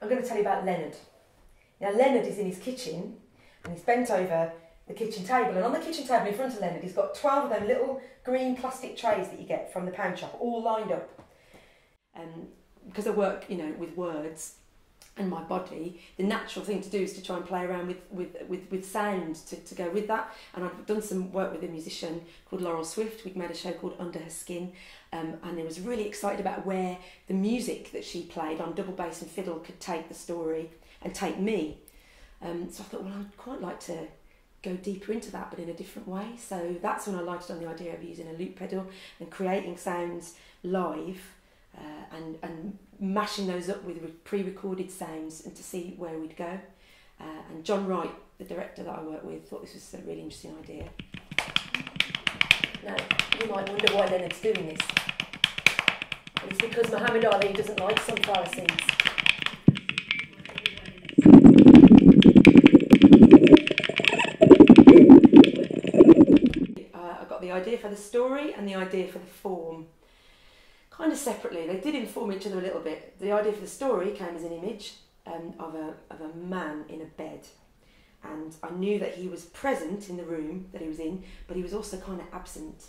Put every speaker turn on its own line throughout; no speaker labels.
I'm going to tell you about Leonard. Now, Leonard is in his kitchen and he's bent over the kitchen table. And on the kitchen table in front of Leonard, he's got 12 of them little green plastic trays that you get from the pound shop, all lined up. Um, because I work, you know, with words and my body, the natural thing to do is to try and play around with, with, with, with sound to, to go with that. And I've done some work with a musician called Laurel Swift. We'd made a show called Under Her Skin. Um, and I was really excited about where the music that she played on double bass and fiddle could take the story and take me. Um, so I thought, well, I'd quite like to go deeper into that, but in a different way. So that's when I lighted on the idea of using a loop pedal and creating sounds live uh, and, and mashing those up with pre-recorded sounds and to see where we'd go. Uh, and John Wright, the director that I work with, thought this was a really interesting idea. Now, you might wonder why Leonard's doing this. It's because Muhammad Ali doesn't like seeds. Uh, I got the idea for the story and the idea for the form kind of separately. They did inform each other a little bit. The idea for the story came as an image um, of, a, of a man in a bed. And I knew that he was present in the room that he was in, but he was also kind of absent.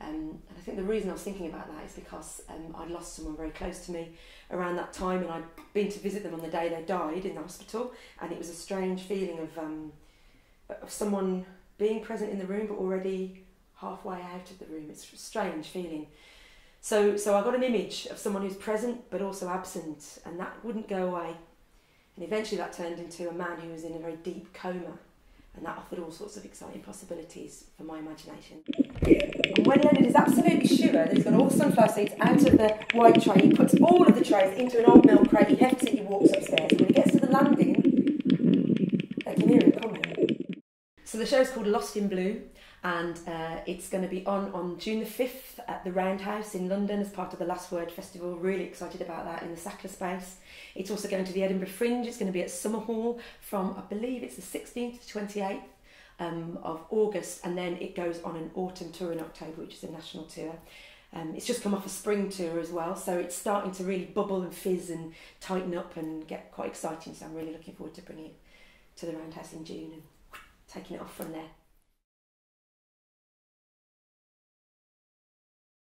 Um, and I think the reason I was thinking about that is because um, I'd lost someone very close to me around that time, and I'd been to visit them on the day they died in the hospital, and it was a strange feeling of, um, of someone being present in the room but already halfway out of the room. It's a strange feeling. So, so I got an image of someone who's present but also absent, and that wouldn't go away. And eventually that turned into a man who was in a very deep coma, and that offered all sorts of exciting possibilities for my imagination. And when Leonard is absolutely sure that he's got all the sunflower seeds out of the white tray, he puts all of the trays into an old milk crate, he hefts it, he walks upstairs, and when he gets to the landing, they can hear him coming. So the show's called Lost in Blue, and uh, it's going to be on on June the 5th at the Roundhouse in London as part of the Last Word Festival. Really excited about that in the Sackler space. It's also going to the Edinburgh Fringe. It's going to be at Summerhall from, I believe it's the 16th to 28th um, of August, and then it goes on an autumn tour in October, which is a national tour. Um, it's just come off a spring tour as well, so it's starting to really bubble and fizz and tighten up and get quite exciting. So I'm really looking forward to bringing it to the Roundhouse in June and taking it off from there.